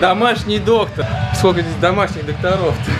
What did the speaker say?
Домашний доктор. Сколько здесь домашних докторов-то?